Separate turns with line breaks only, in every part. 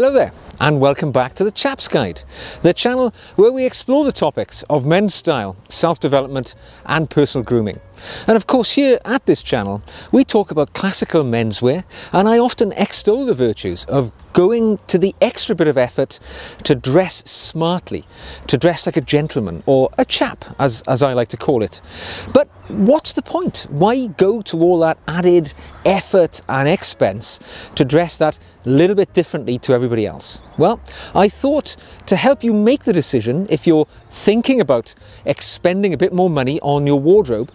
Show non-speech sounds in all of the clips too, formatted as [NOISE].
Hello there and welcome back to the Chaps Guide, the channel where we explore the topics of men's style, self-development and personal grooming. And of course here at this channel we talk about classical menswear and I often extol the virtues of going to the extra bit of effort to dress smartly, to dress like a gentleman or a chap as, as I like to call it. But what's the point? Why go to all that added effort and expense to dress that little bit differently to everybody else? Well, I thought to help you make the decision if you're thinking about expending a bit more money on your wardrobe,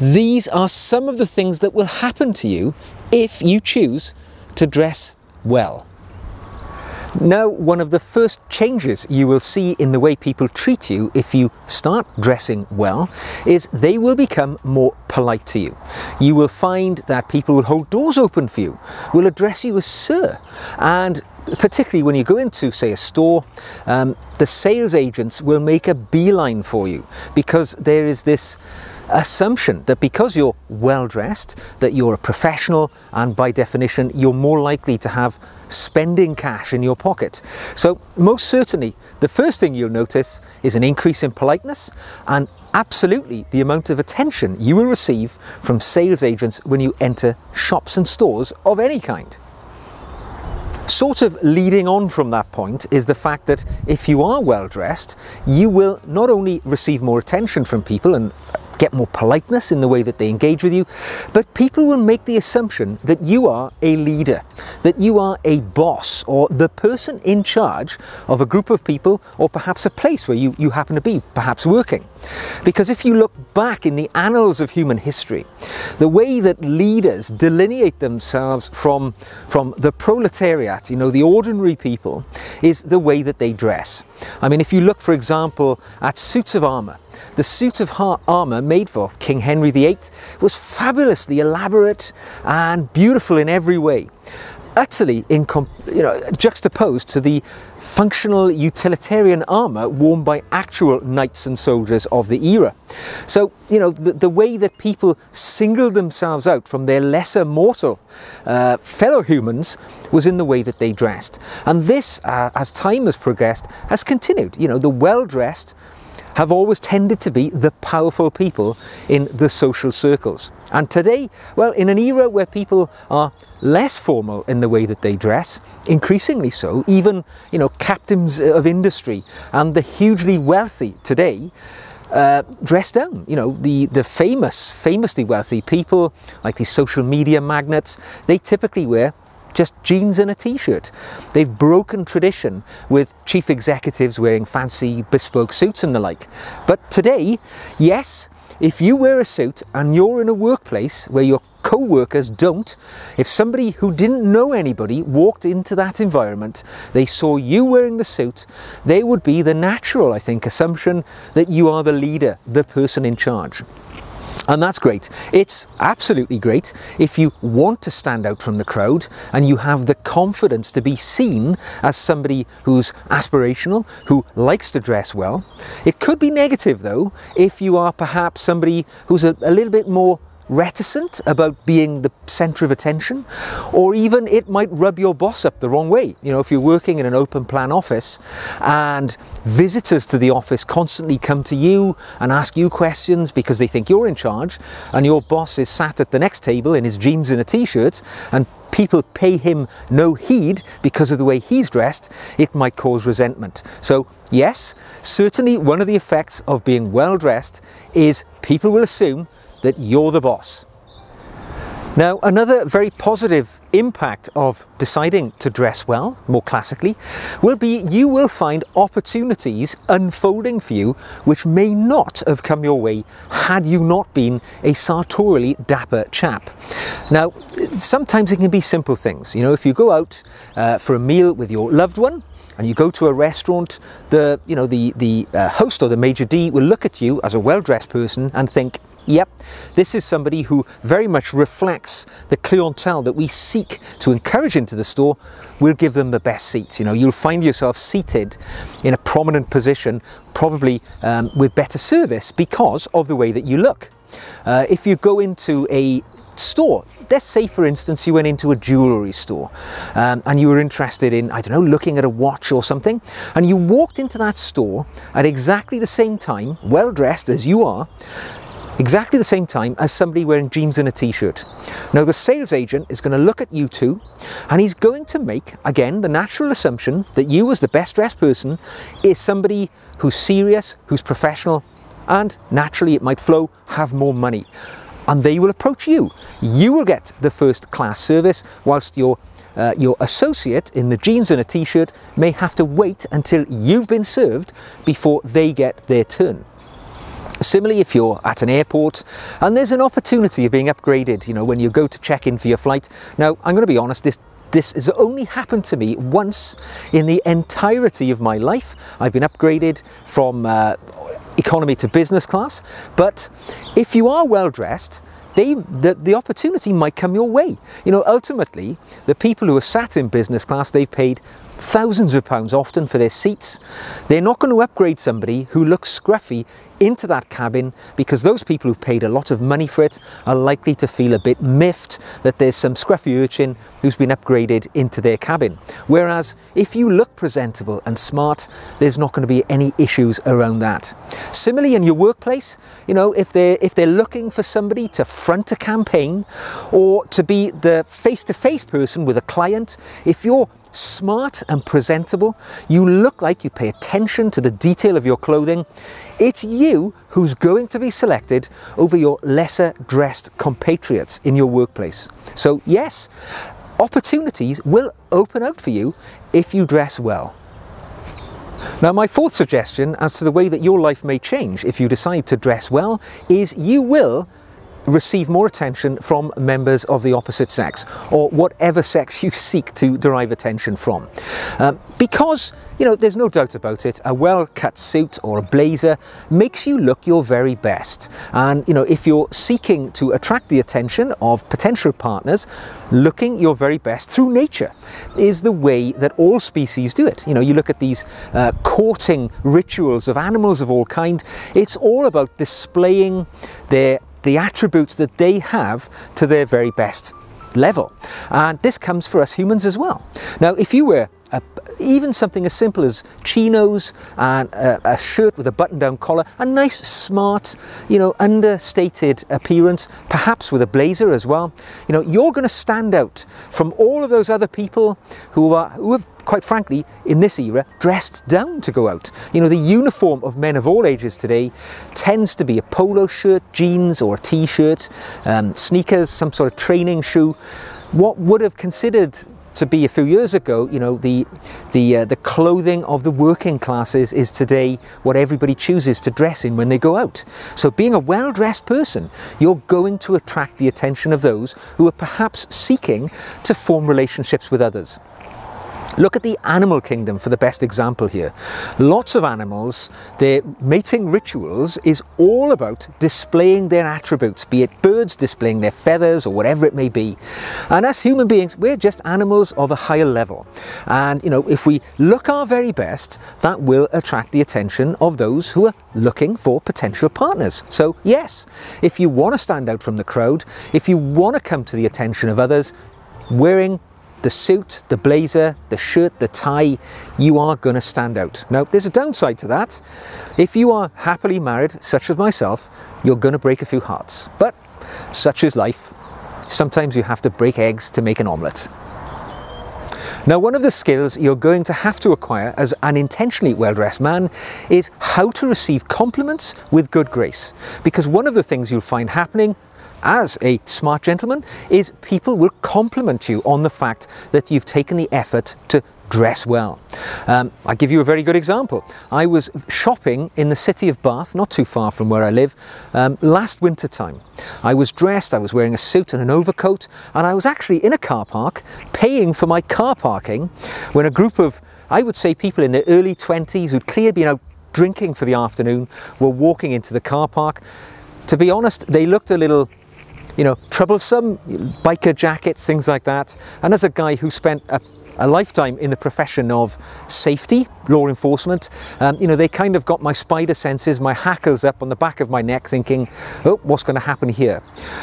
these are some of the things that will happen to you if you choose to dress well. Now, one of the first changes you will see in the way people treat you if you start dressing well is they will become more polite to you. You will find that people will hold doors open for you, will address you as sir, and particularly when you go into, say, a store, um, the sales agents will make a beeline for you because there is this assumption that because you're well dressed, that you're a professional and by definition you're more likely to have spending cash in your pocket. So most certainly the first thing you'll notice is an increase in politeness and absolutely the amount of attention you will receive from sales agents when you enter shops and stores of any kind. Sort of leading on from that point is the fact that if you are well dressed, you will not only receive more attention from people and get more politeness in the way that they engage with you, but people will make the assumption that you are a leader, that you are a boss or the person in charge of a group of people or perhaps a place where you, you happen to be, perhaps working. Because if you look back in the annals of human history, the way that leaders delineate themselves from, from the proletariat, you know, the ordinary people, is the way that they dress. I mean, if you look, for example, at suits of armour, the suit of armour made for King Henry VIII was fabulously elaborate and beautiful in every way utterly you know, juxtaposed to the functional utilitarian armour worn by actual knights and soldiers of the era. So, you know, the, the way that people singled themselves out from their lesser mortal uh, fellow humans was in the way that they dressed. And this, uh, as time has progressed, has continued. You know, the well-dressed have always tended to be the powerful people in the social circles. And today, well, in an era where people are less formal in the way that they dress, increasingly so, even, you know, captains of industry and the hugely wealthy today, uh, dress down. You know, the, the famous, famously wealthy people, like these social media magnates, they typically wear just jeans and a t-shirt. They've broken tradition with chief executives wearing fancy bespoke suits and the like. But today, yes, if you wear a suit and you're in a workplace where your co-workers don't, if somebody who didn't know anybody walked into that environment, they saw you wearing the suit, they would be the natural, I think, assumption that you are the leader, the person in charge. And that's great. It's absolutely great if you want to stand out from the crowd and you have the confidence to be seen as somebody who's aspirational, who likes to dress well. It could be negative though if you are perhaps somebody who's a, a little bit more reticent about being the center of attention or even it might rub your boss up the wrong way you know if you're working in an open plan office and visitors to the office constantly come to you and ask you questions because they think you're in charge and your boss is sat at the next table in his jeans and a t-shirt and people pay him no heed because of the way he's dressed, it might cause resentment. So yes, certainly one of the effects of being well dressed is people will assume that you're the boss. Now, another very positive impact of deciding to dress well, more classically, will be you will find opportunities unfolding for you which may not have come your way had you not been a sartorially dapper chap. Now, sometimes it can be simple things. You know, if you go out uh, for a meal with your loved one, and you go to a restaurant, the you know the the uh, host or the maître d' will look at you as a well-dressed person and think, Yep, this is somebody who very much reflects the clientele that we seek to encourage into the store. We'll give them the best seats. You know, you'll find yourself seated in a prominent position, probably um, with better service because of the way that you look. Uh, if you go into a store, let's say for instance you went into a jewellery store um, and you were interested in, I don't know, looking at a watch or something, and you walked into that store at exactly the same time, well dressed as you are, exactly the same time as somebody wearing jeans and a t-shirt. Now the sales agent is going to look at you two and he's going to make, again, the natural assumption that you as the best dressed person is somebody who's serious, who's professional, and naturally it might flow, have more money. And they will approach you. You will get the first class service whilst your uh, your associate in the jeans and a t-shirt may have to wait until you've been served before they get their turn. Similarly, if you're at an airport and there's an opportunity of being upgraded, you know, when you go to check in for your flight. Now, I'm going to be honest, this this has only happened to me once in the entirety of my life. I've been upgraded from uh, economy to business class, but if you are well dressed, they, the, the opportunity might come your way. You know, ultimately, the people who are sat in business class, they've paid thousands of pounds often for their seats. They're not going to upgrade somebody who looks scruffy into that cabin because those people who've paid a lot of money for it are likely to feel a bit miffed that there's some scruffy urchin who's been upgraded into their cabin. Whereas if you look presentable and smart, there's not going to be any issues around that. Similarly in your workplace, you know, if they're, if they're looking for somebody to front a campaign or to be the face-to-face -face person with a client, if you're smart and presentable, you look like you pay attention to the detail of your clothing, it's you who's going to be selected over your lesser dressed compatriots in your workplace. So yes, opportunities will open out for you if you dress well. Now my fourth suggestion as to the way that your life may change if you decide to dress well is you will receive more attention from members of the opposite sex or whatever sex you [LAUGHS] seek to derive attention from. Um, because, you know, there's no doubt about it, a well-cut suit or a blazer makes you look your very best. And, you know, if you're seeking to attract the attention of potential partners, looking your very best through nature is the way that all species do it. You know, you look at these uh, courting rituals of animals of all kind, it's all about displaying their the attributes that they have to their very best level. And this comes for us humans as well. Now, if you were a, even something as simple as chinos and a, a shirt with a button-down collar, a nice, smart, you know, understated appearance, perhaps with a blazer as well. You know, you're going to stand out from all of those other people who are who have quite frankly, in this era, dressed down to go out. You know, the uniform of men of all ages today tends to be a polo shirt, jeans or a t-shirt, um, sneakers, some sort of training shoe. What would have considered to be a few years ago, you know, the, the, uh, the clothing of the working classes is today what everybody chooses to dress in when they go out. So being a well-dressed person, you're going to attract the attention of those who are perhaps seeking to form relationships with others. Look at the animal kingdom for the best example here. Lots of animals, their mating rituals is all about displaying their attributes, be it birds displaying their feathers or whatever it may be. And as human beings, we're just animals of a higher level. And, you know, if we look our very best, that will attract the attention of those who are looking for potential partners. So yes, if you want to stand out from the crowd, if you want to come to the attention of others, wearing the suit, the blazer, the shirt, the tie, you are going to stand out. Now, there's a downside to that. If you are happily married, such as myself, you're going to break a few hearts. But such is life. Sometimes you have to break eggs to make an omelette. Now, one of the skills you're going to have to acquire as an intentionally well-dressed man is how to receive compliments with good grace. Because one of the things you'll find happening as a smart gentleman is people will compliment you on the fact that you've taken the effort to dress well. Um, I give you a very good example. I was shopping in the city of Bath, not too far from where I live, um, last winter time. I was dressed, I was wearing a suit and an overcoat, and I was actually in a car park paying for my car parking when a group of, I would say, people in their early 20s who'd clearly been out drinking for the afternoon were walking into the car park. To be honest, they looked a little you know, troublesome, biker jackets, things like that. And as a guy who spent a a lifetime in the profession of safety, law enforcement. Um, you know, they kind of got my spider senses, my hackles up on the back of my neck thinking, oh, what's going to happen here?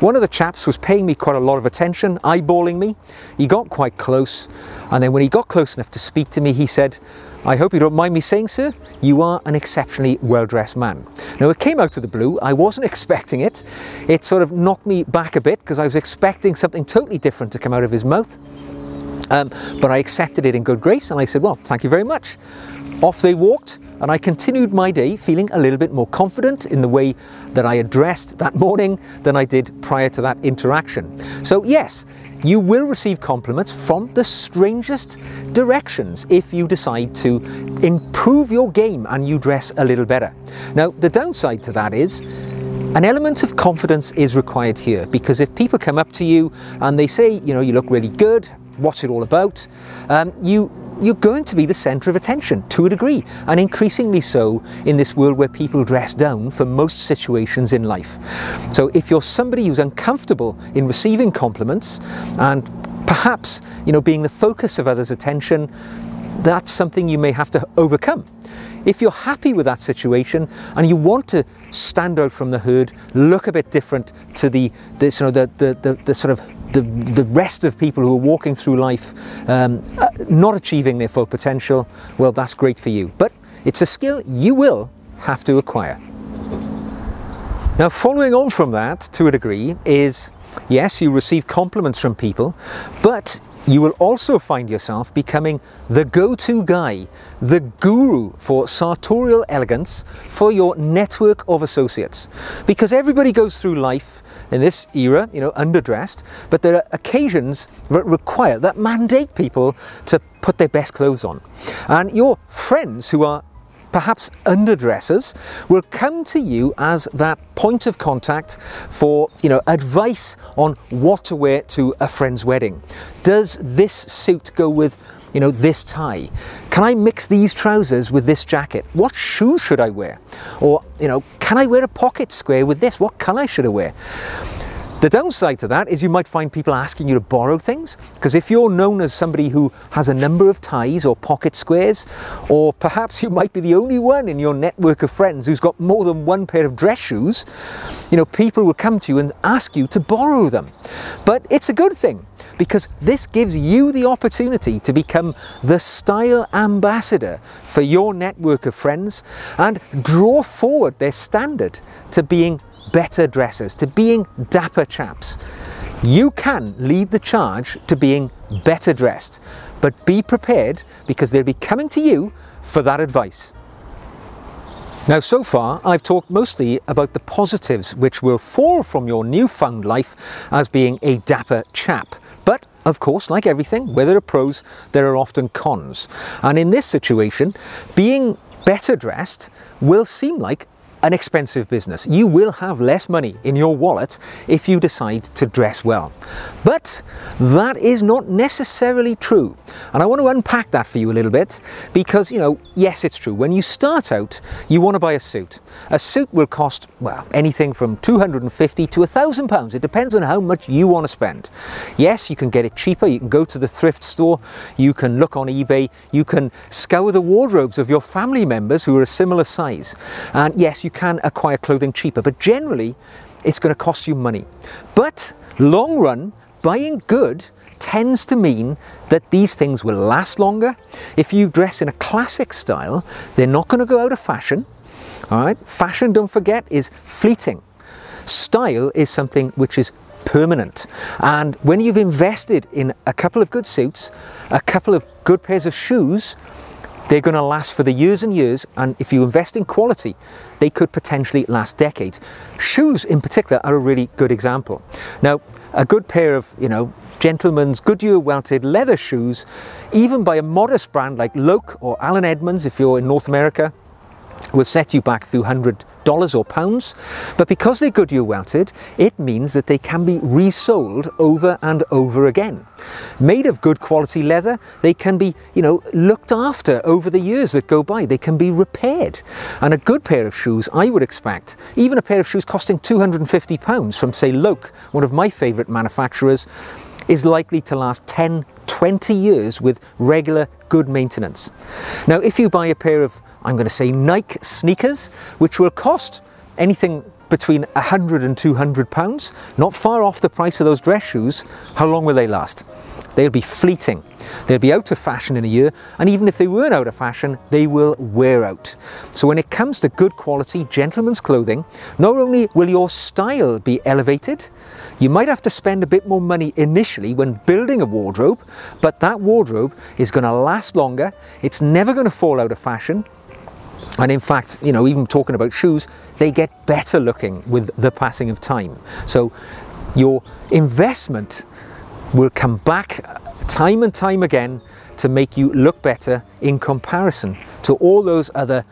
One of the chaps was paying me quite a lot of attention, eyeballing me. He got quite close. And then when he got close enough to speak to me, he said, I hope you don't mind me saying, sir, you are an exceptionally well-dressed man. Now, it came out of the blue. I wasn't [LAUGHS] expecting it. It sort of knocked me back a bit because I was expecting something totally different to come out of his mouth. Um, but I accepted it in good grace and I said, well, thank you very much. Off they walked and I continued my day feeling a little bit more confident in the way that I addressed that morning than I did prior to that interaction. So yes, you will receive compliments from the strangest directions if you decide to improve your game and you dress a little better. Now, the downside to that is an element of confidence is required here because if people come up to you and they say, you know, you look really good, what's it all about, um, you you're going to be the centre of attention to a degree, and increasingly so in this world where people dress down for most situations in life. So if you're somebody who's uncomfortable in receiving compliments and perhaps you know being the focus of others' attention, that's something you may have to overcome. If you're happy with that situation and you want to stand out from the herd, look a bit different to the, the, you know, the, the, the, the sort of the, the rest of people who are walking through life um, not achieving their full potential, well, that's great for you. But it's a skill you will have to acquire. Now, following on from that to a degree is yes, you receive compliments from people, but you will also find yourself becoming the go-to guy, the guru for sartorial elegance for your network of associates. Because everybody goes through life in this era, you know, underdressed, but there are occasions that require, that mandate people to put their best clothes on. And your friends who are perhaps underdressers will come to you as that point of contact for you know advice on what to wear to a friend's wedding. Does this suit go with you know this tie? Can i mix these trousers with this jacket? What shoes should i wear? Or you know can i wear a pocket square with this? What color should i wear the downside to that is you might find people asking you to borrow things, because if you're known as somebody who has a number of ties or pocket squares, or perhaps you might be the only one in your network of friends who's got more than one pair of dress shoes, you know, people will come to you and ask you to borrow them. But it's a good thing because this gives you the opportunity to become the style ambassador for your network of friends and draw forward their standard to being better dressers, to being dapper chaps. You can lead the charge to being better dressed, but be prepared because they'll be coming to you for that advice. Now, so far, I've talked mostly about the positives which will fall from your newfound life as being a dapper chap. But, of course, like everything, where there are pros, there are often cons. And in this situation, being better dressed will seem like an expensive business. You will have less money in your wallet if you decide to dress well. But that is not necessarily true. And I want to unpack that for you a little bit because, you know, yes, it's true. When you start out, you want to buy a suit. A suit will cost, well, anything from 250 to a thousand pounds. It depends on how much you want to spend. Yes, you can get it cheaper. You can go to the thrift store. You can look on eBay. You can scour the wardrobes of your family members who are a similar size. And yes, you can acquire clothing cheaper, but generally it's going to cost you money. But long run, buying good tends to mean that these things will last longer. If you dress in a classic style, they're not going to go out of fashion. All right, fashion, don't forget, is fleeting. Style is something which is permanent. And when you've invested in a couple of good suits, a couple of good pairs of shoes, they're going to last for the years and years, and if you invest in quality, they could potentially last decades. Shoes in particular are a really good example. Now, a good pair of, you know, gentlemen's Goodyear welted leather shoes, even by a modest brand like Loake or Allen Edmonds if you're in North America, will set you back a few hundred dollars or pounds. But because they're Goodyear welted, it means that they can be resoled over and over again. Made of good quality leather, they can be, you know, looked after over the years that go by. They can be repaired. And a good pair of shoes, I would expect, even a pair of shoes costing 250 pounds from say Loake, one of my favorite manufacturers, is likely to last 10 20 years with regular good maintenance. Now, if you buy a pair of, I'm going to say Nike sneakers, which will cost anything between 100 and 200 pounds, not far off the price of those dress shoes, how long will they last? They'll be fleeting. They'll be out of fashion in a year, and even if they weren't out of fashion, they will wear out. So when it comes to good quality gentleman's clothing, not only will your style be elevated, you might have to spend a bit more money initially when building a wardrobe, but that wardrobe is going to last longer, it's never going to fall out of fashion, and in fact, you know, even talking about shoes, they get better looking with the passing of time. So your investment will come back time and time again to make you look better in comparison to all those other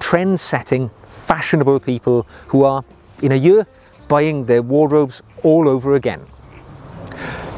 trend setting, fashionable people who are in a year buying their wardrobes all over again.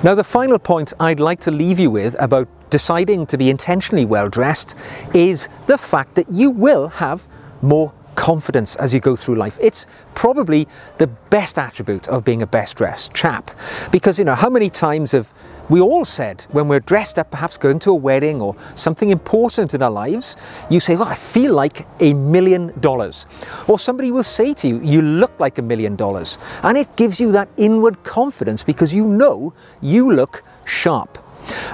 Now, the final point I'd like to leave you with about deciding to be intentionally well dressed is the fact that you will have more confidence as you go through life. It's probably the best attribute of being a best dressed chap. Because, you know, how many times have we all said when we're dressed up, perhaps going to a wedding or something important in our lives, you say, well, I feel like a million dollars. Or somebody will say to you, you look like a million dollars. And it gives you that inward confidence because you know you look sharp.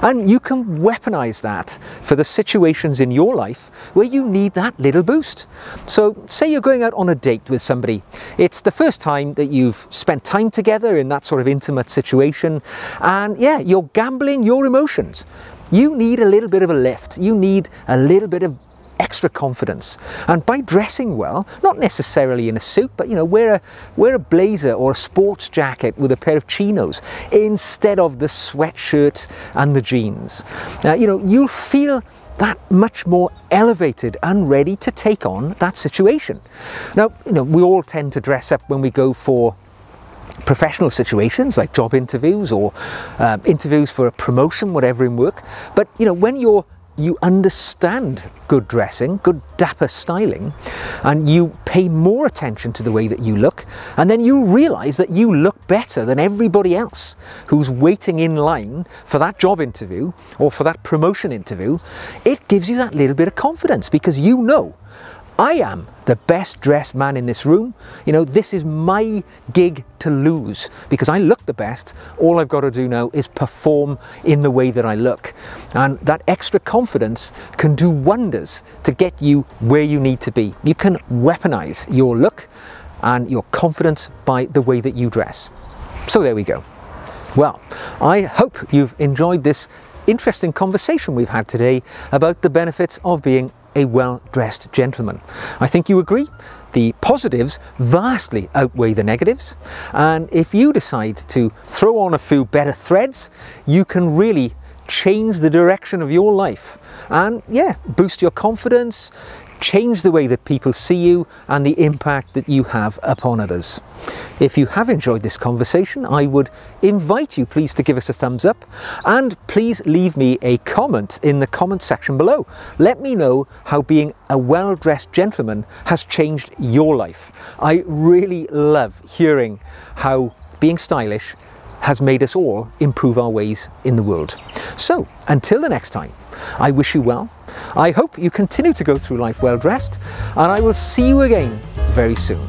And you can weaponize that for the situations in your life where you need that little boost. So say you're going out on a date with somebody. It's the first time that you've spent time together in that sort of intimate situation. And yeah, you're gambling your emotions. You need a little bit of a lift. You need a little bit of extra confidence. And by dressing well, not necessarily in a suit, but you know, wear a, wear a blazer or a sports jacket with a pair of chinos instead of the sweatshirt and the jeans. Now, you know, you'll feel that much more elevated and ready to take on that situation. Now, you know, we all tend to dress up when we go for professional situations like job interviews or uh, interviews for a promotion, whatever in work. But you know, when you're you understand good dressing, good dapper styling, and you pay more attention to the way that you look, and then you realize that you look better than everybody else who's waiting in line for that job interview or for that promotion interview, it gives you that little bit of confidence because you know I am the best dressed man in this room. You know, this is my gig to lose because I look the best. All I've got to do now is perform in the way that I look. And that extra confidence can do wonders to get you where you need to be. You can weaponize your look and your confidence by the way that you dress. So there we go. Well, I hope you've enjoyed this interesting conversation we've had today about the benefits of being a well-dressed gentleman. I think you agree. The positives vastly outweigh the negatives. And if you decide to throw on a few better threads, you can really change the direction of your life and yeah, boost your confidence, change the way that people see you and the impact that you have upon others. If you have enjoyed this conversation, I would invite you please to give us a thumbs up and please leave me a comment in the comment section below. Let me know how being a well-dressed gentleman has changed your life. I really love hearing how being stylish has made us all improve our ways in the world. So, until the next time, I wish you well. I hope you continue to go through life well dressed, and I will see you again very soon.